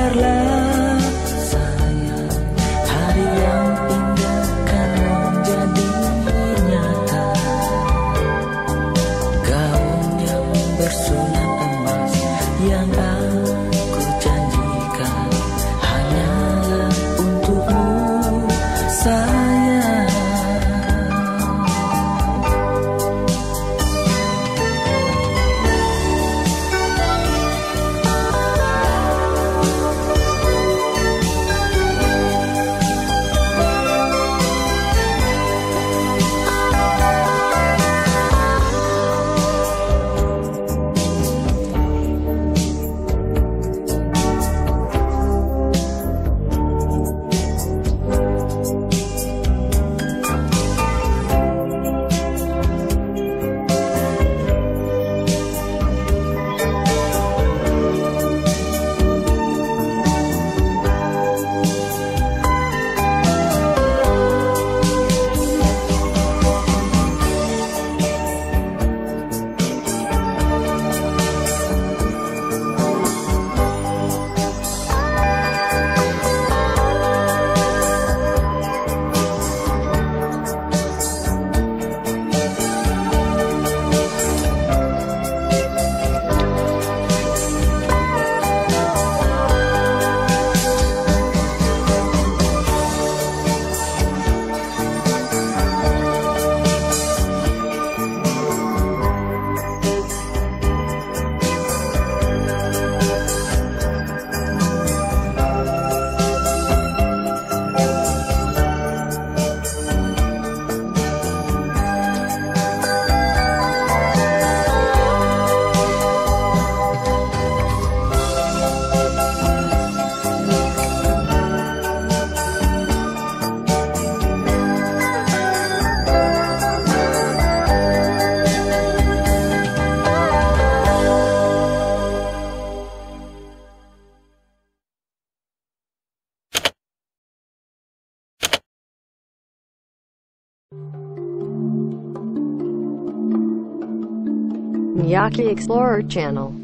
biarlah Miyaki Explorer channel.